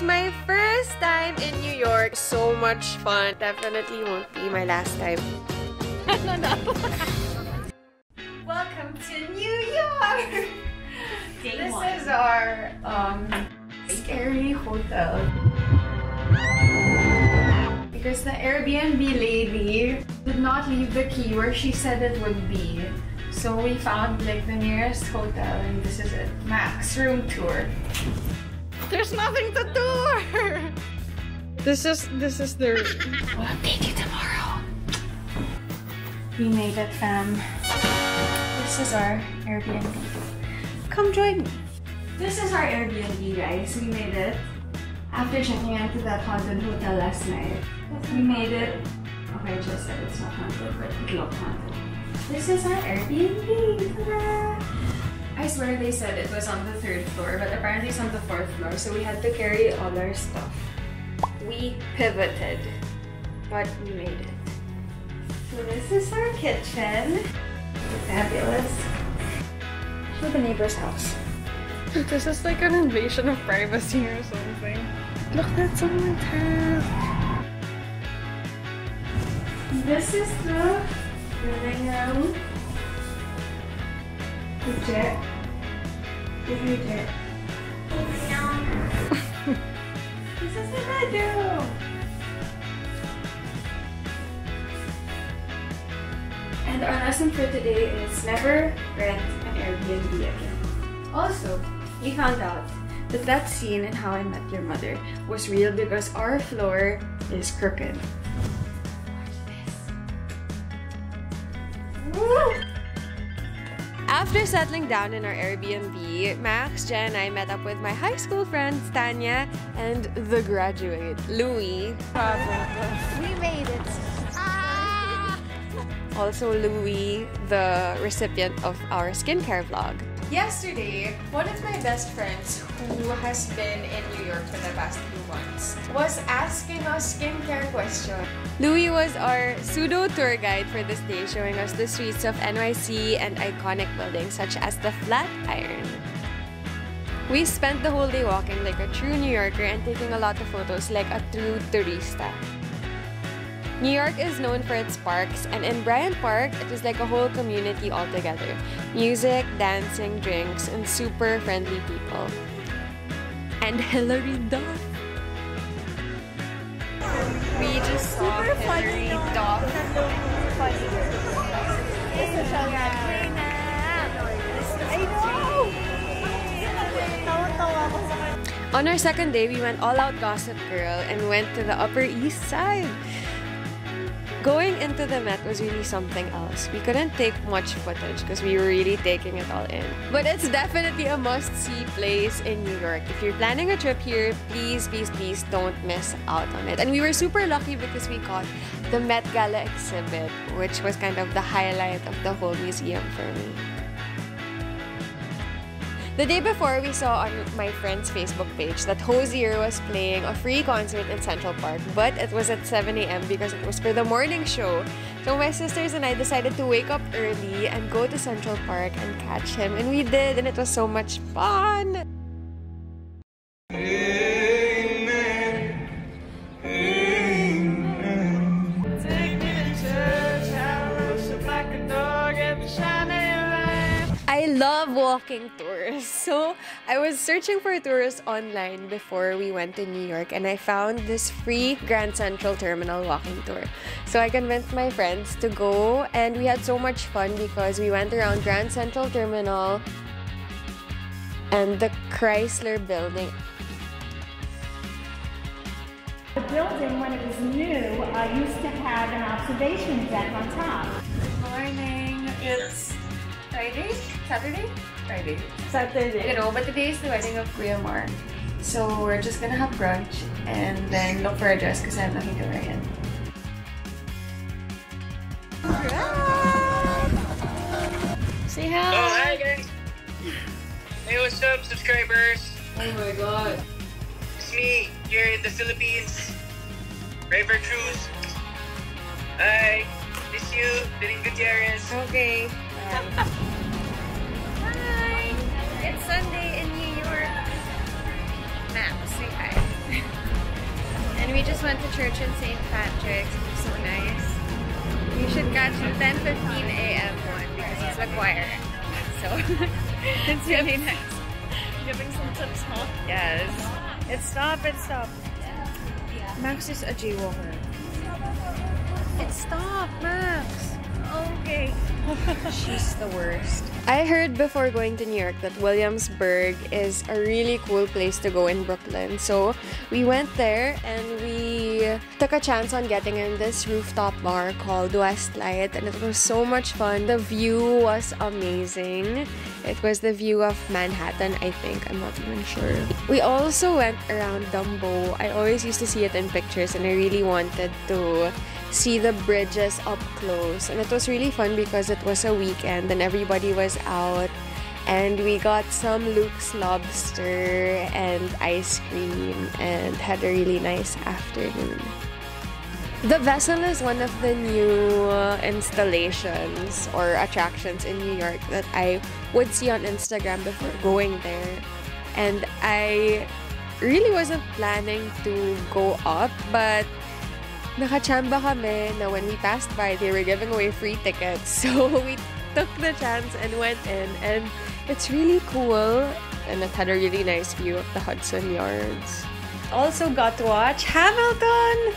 It's my first time in New York. So much fun. Definitely won't be my last time. Welcome to New York! Day this one. is our um, scary hotel. Because the Airbnb lady did not leave the key where she said it would be. So we found like the nearest hotel and this is it. Max room tour. There's nothing to do. This is this is the We'll update you tomorrow. We made it fam. This is our Airbnb. Come join me. This is our Airbnb guys. We made it. After checking into that haunted hotel last night. We made it. Okay, I just said it's not haunted, but it looked haunted. This is our Airbnb. I swear they said it was on the third floor, but apparently it's on the fourth floor, so we had to carry all our stuff. We pivoted, but we made it. So this is our kitchen. Fabulous. To the neighbor's house. This is like an invasion of privacy or something. Look, that's someone's house. This is the living room. Jet. Give a this is what I do. And our lesson for today is never rent an Airbnb again. Also, we found out that that scene in How I Met Your Mother was real because our floor is crooked. After settling down in our Airbnb, Max, Jen, and I met up with my high school friends Tanya and the graduate, Louie. We made it. Ah! Also, Louie, the recipient of our skincare vlog. Yesterday, one of my best friends who has been in New York for the past few months was asking us skincare questions. Louis was our pseudo tour guide for this day, showing us the streets of NYC and iconic buildings such as the Flatiron. We spent the whole day walking like a true New Yorker and taking a lot of photos like a true turista. New York is known for its parks, and in Bryant Park, it is like a whole community altogether. Music, dancing, drinks, and super friendly people. And Hilary Duff. We just saw Hilary Duff. On our second day, we went all out Gossip Girl and went to the Upper East Side. Going into the Met was really something else. We couldn't take much footage because we were really taking it all in. But it's definitely a must-see place in New York. If you're planning a trip here, please, please, please don't miss out on it. And we were super lucky because we got the Met Gala exhibit, which was kind of the highlight of the whole museum for me. The day before, we saw on my friend's Facebook page that Hozier was playing a free concert in Central Park, but it was at 7 a.m. because it was for the morning show. So my sisters and I decided to wake up early and go to Central Park and catch him, and we did, and it was so much fun. Love walking tours. So I was searching for tours online before we went to New York and I found this free Grand Central Terminal walking tour. So I convinced my friends to go and we had so much fun because we went around Grand Central Terminal and the Chrysler building. The building, when it was new, uh, used to have an observation deck on top. Good Morning. It's Friday? Saturday? Friday. Saturday. You know, but today is the wedding of Kuya Mar. So we're just gonna have brunch and then look for a dress because I have nothing to wear yet. Say Oh, hi! hi guys! Hey, what's up, subscribers? Oh my god. It's me here in the Philippines. River Cruise. Hi, miss you, Derin Gutierrez. Okay. church in St. Patrick's. It was so nice. You should catch the 10:15 a.m. one because it's the choir. So it's really nice. Giving some tips, huh? Yes. It stopped. It stopped. Max is a jaywalker. It stopped, Max. Okay. She's the worst. I heard before going to New York that Williamsburg is a really cool place to go in Brooklyn. So we went there and we took a chance on getting in this rooftop bar called Westlight and it was so much fun. The view was amazing. It was the view of Manhattan, I think. I'm not even sure. We also went around Dumbo. I always used to see it in pictures and I really wanted to see the bridges up close. And it was really fun because it was a weekend and everybody was out. And we got some Luke's lobster and ice cream and had a really nice afternoon. The vessel is one of the new installations or attractions in New York that I would see on Instagram before going there. And I really wasn't planning to go up, but nakachamba kami na when we passed by, they were giving away free tickets. So we took the chance and went in. And it's really cool. And it had a really nice view of the Hudson Yards. Also got to watch Hamilton!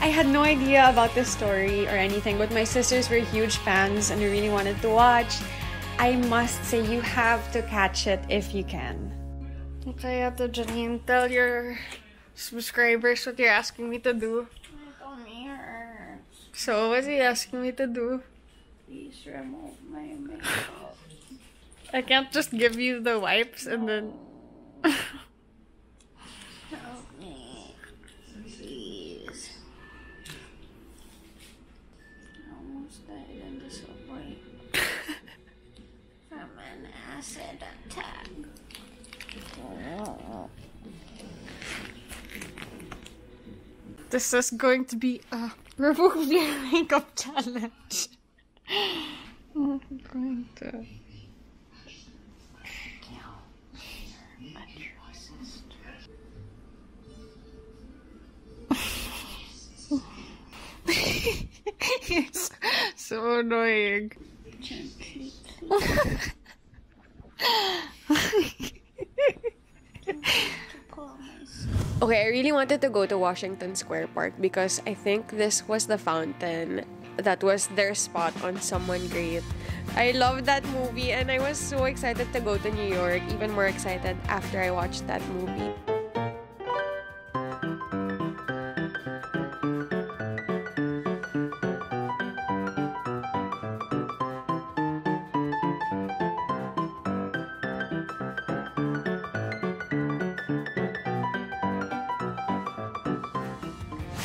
I had no idea about this story or anything, but my sisters were huge fans and I really wanted to watch. I must say, you have to catch it if you can. Okay, Ate Janine, tell your subscribers what you're asking me to do. So, what's he asking me to do? Please remove my makeup. I can't just give you the wipes and then. This is going to be a remove your makeup challenge. I'm going to. it's so annoying. Okay, I really wanted to go to Washington Square Park because I think this was the fountain that was their spot on Someone Great. I loved that movie and I was so excited to go to New York, even more excited after I watched that movie.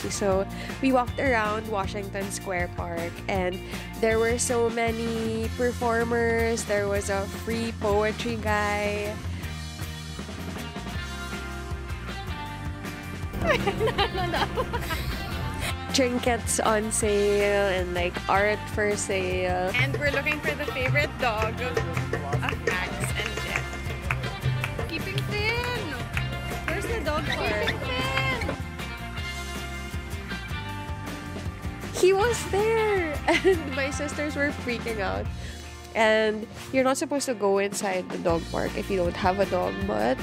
So we walked around Washington Square Park and there were so many performers. There was a free poetry guy. Trinkets on sale and like art for sale. And we're looking for the favorite dog of Max and Jeff. Keeping thin! Where's the dog park? He was there and my sisters were freaking out. And you're not supposed to go inside the dog park if you don't have a dog but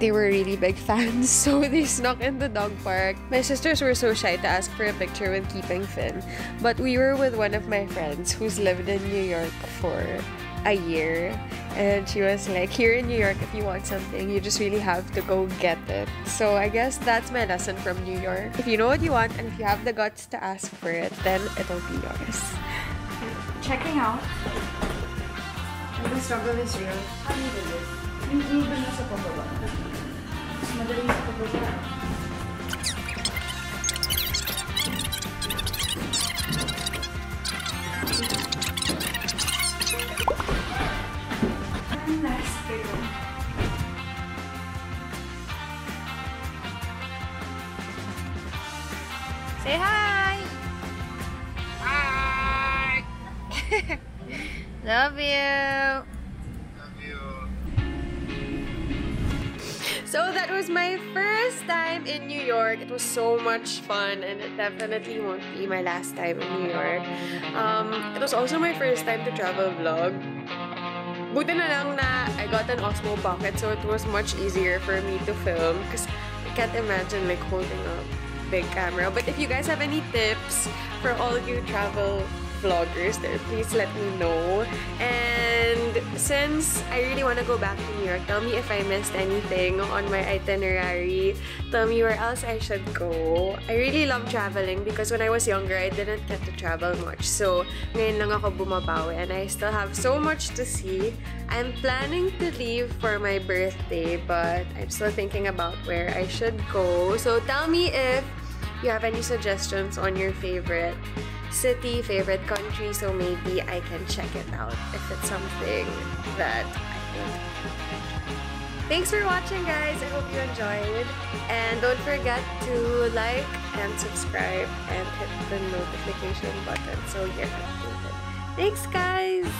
they were really big fans so they snuck in the dog park. My sisters were so shy to ask for a picture with keeping finn but we were with one of my friends who's lived in new york for a year and she was like here in new york if you want something you just really have to go get it so i guess that's my lesson from new york if you know what you want and if you have the guts to ask for it then it'll be yours Checking out. the struggle is real How do you do this? Yung even na sa pababa. Mas madali sa pababa. love you Love you. So that was my first time in New York. It was so much fun and it definitely won't be my last time in New York. Um, it was also my first time to travel vlog. Buti na lang na I got an Osmo Pocket so it was much easier for me to film because I can't imagine like holding a big camera. But if you guys have any tips for all you travel vloggers there, please let me know. And since I really want to go back to New York, tell me if I missed anything on my itinerary. Tell me where else I should go. I really love traveling because when I was younger, I didn't get to travel much. So, ngayon lang ako bumabawi and I still have so much to see. I'm planning to leave for my birthday, but I'm still thinking about where I should go. So, tell me if you have any suggestions on your favorite city, favorite country, so maybe I can check it out if it's something that I think Thanks for watching guys! I hope you enjoyed. And don't forget to like and subscribe and hit the notification button so you're updated. Thanks guys!